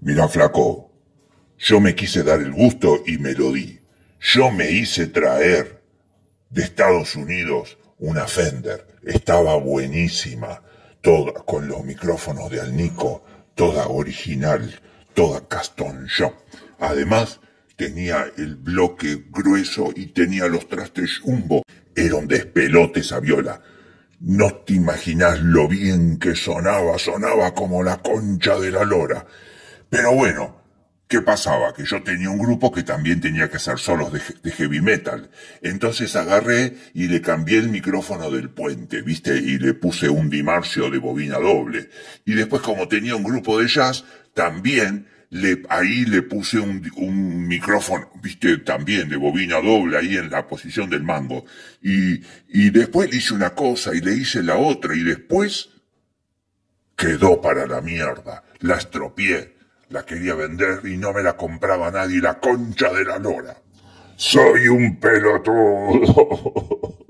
Mira, flaco, yo me quise dar el gusto y me lo di. Yo me hice traer de Estados Unidos una Fender. Estaba buenísima, toda con los micrófonos de Alnico, toda original, toda Caston Shop. Además, tenía el bloque grueso y tenía los trastes jumbo. Era un despelote esa viola. No te imaginas lo bien que sonaba, sonaba como la concha de la lora. Pero bueno, ¿qué pasaba? Que yo tenía un grupo que también tenía que hacer solos de, heavy metal. Entonces agarré y le cambié el micrófono del puente, ¿viste? Y le puse un dimarcio de bobina doble. Y después como tenía un grupo de jazz, también le, ahí le puse un, un, micrófono, viste, también de bobina doble ahí en la posición del mango. Y, y después le hice una cosa y le hice la otra y después quedó para la mierda. La estropié. La quería vender y no me la compraba nadie, la concha de la lora. Soy un pelotudo.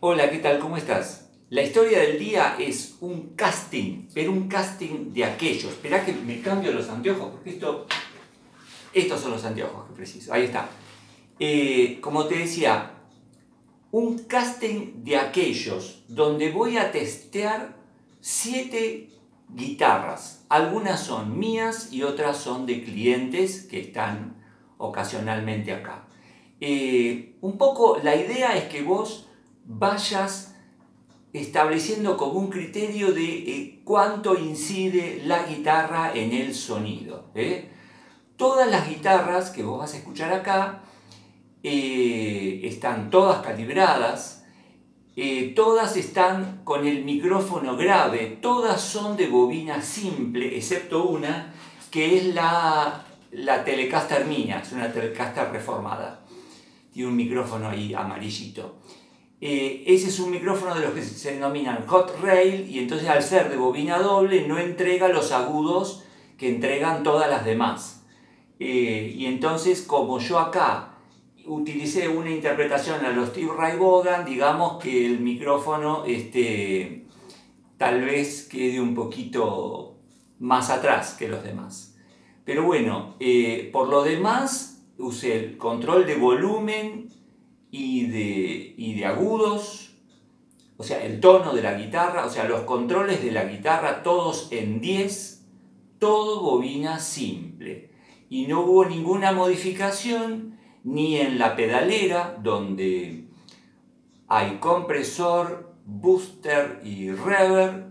Hola, ¿qué tal? ¿Cómo estás? La historia del día es un casting, pero un casting de aquellos. Esperá que me cambio los anteojos, porque esto, estos son los anteojos que preciso. Ahí está. Eh, como te decía, un casting de aquellos donde voy a testear siete guitarras. Algunas son mías y otras son de clientes que están ocasionalmente acá. Eh, un poco la idea es que vos vayas estableciendo como un criterio de eh, cuánto incide la guitarra en el sonido. ¿eh? Todas las guitarras que vos vas a escuchar acá están todas calibradas, todas están con el micrófono grave, todas son de bobina simple, excepto una que es la, la Telecaster mía, es una Telecaster reformada. Tiene un micrófono ahí amarillito. Eh, ese es un micrófono de los que se denominan hot rail y entonces al ser de bobina doble no entrega los agudos que entregan todas las demás. Eh, y entonces como yo acá utilicé una interpretación a los Steve Ray Vaughan, digamos que el micrófono este, tal vez quede un poquito más atrás que los demás. Pero bueno, eh, por lo demás usé el control de volumen y de, y de agudos, o sea, el tono de la guitarra, o sea, los controles de la guitarra todos en 10, todo bobina simple. Y no hubo ninguna modificación ni en la pedalera, donde hay compresor, booster y reverb,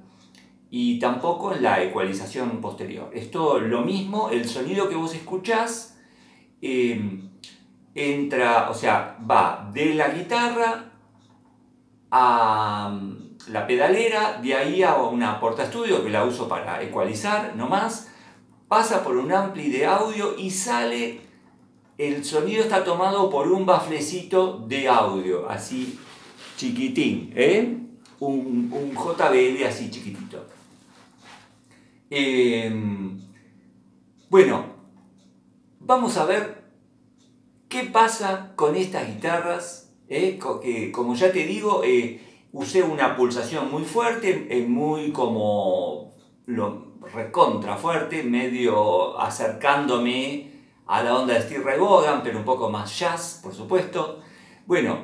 y tampoco en la ecualización posterior. Es todo lo mismo, el sonido que vos escuchás eh, entra, o sea, va de la guitarra a mm, la pedalera, de ahí a una porta estudio que la uso para ecualizar nomás, pasa por un ampli de audio y sale, el sonido está tomado por un baflecito de audio, así chiquitín, ¿eh? un, un JBL así chiquitito. Em, bueno, vamos a ver ¿Qué pasa con estas guitarras? Eh, como ya te digo, eh, usé una pulsación muy fuerte, eh, muy como lo recontra fuerte, medio acercándome a la onda de Steve Ray Vaughan, pero un poco más jazz, por supuesto. Bueno,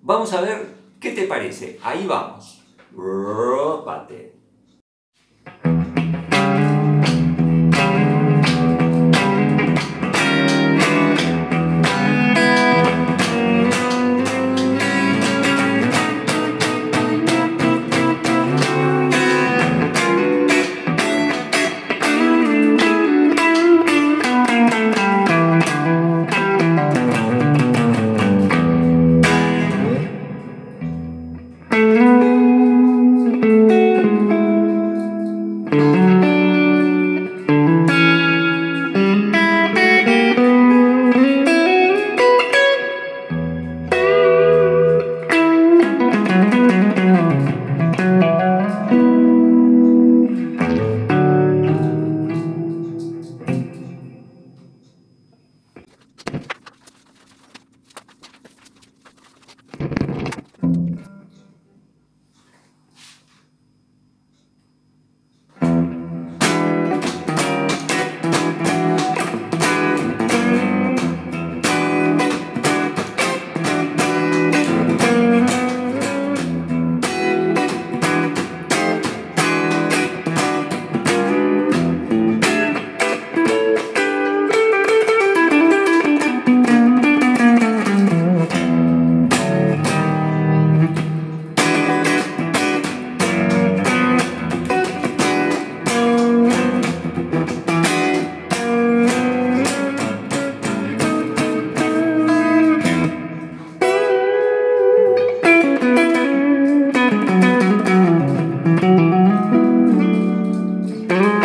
vamos a ver qué te parece. Ahí vamos. Rópate. Mm-hmm. Mm-hmm.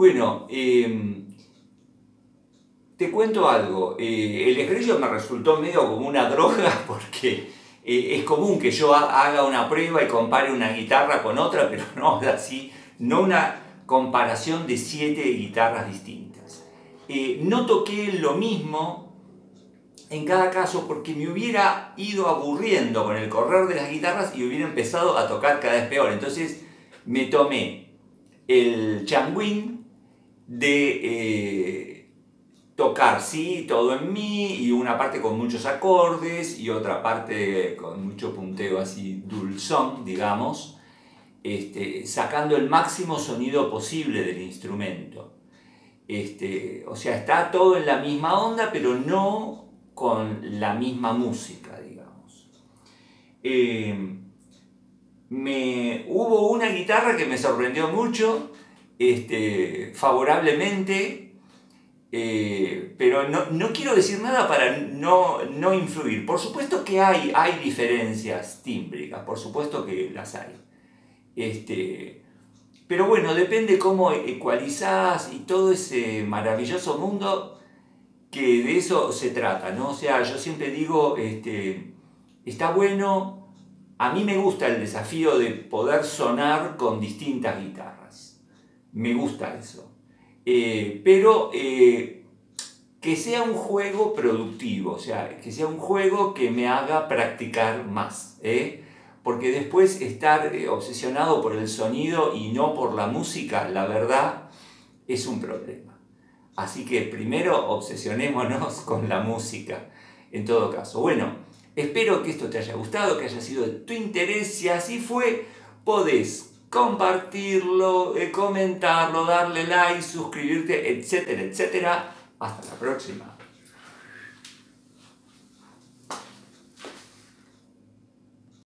Bueno, em, te cuento algo. Eh, el ejercicio me resultó medio como una droga porque eh, es común que yo haga una prueba y compare una guitarra con otra, pero no así, no una comparación de siete guitarras distintas. Eh, no toqué lo mismo en cada caso porque me hubiera ido aburriendo con el correr de las guitarras y hubiera empezado a tocar cada vez peor. Entonces me tomé el changuín de eh, tocar, sí, todo en mí y una parte con muchos acordes y otra parte con mucho punteo así dulzón, digamos este, sacando el máximo sonido posible del instrumento. Este, o sea, está todo en la misma onda, pero no con la misma música, digamos. Eh, me, hubo una guitarra que me sorprendió mucho, este, favorablemente, eh, pero no, quiero decir nada para no, no influir. Por supuesto que hay, hay diferencias tímbricas, por supuesto que las hay. Este, pero bueno, depende cómo ecualizás y todo ese maravilloso mundo que de eso se trata, ¿no? O sea, yo siempre digo, este, está bueno, a mí me gusta el desafío de poder sonar con distintas guitarras, me gusta eso, eh, pero eh, que sea un juego productivo, o sea, que sea un juego que me haga practicar más, ¿eh? porque después estar eh, obsesionado por el sonido y no por la música, la verdad, es un problema. Así que primero obsesionémonos con la música, en todo caso. Bueno, espero que esto te haya gustado, que haya sido de tu interés. Si así fue, podés compartirlo, eh, comentarlo, darle like, suscribirte, etcétera, etcétera. Hasta la próxima.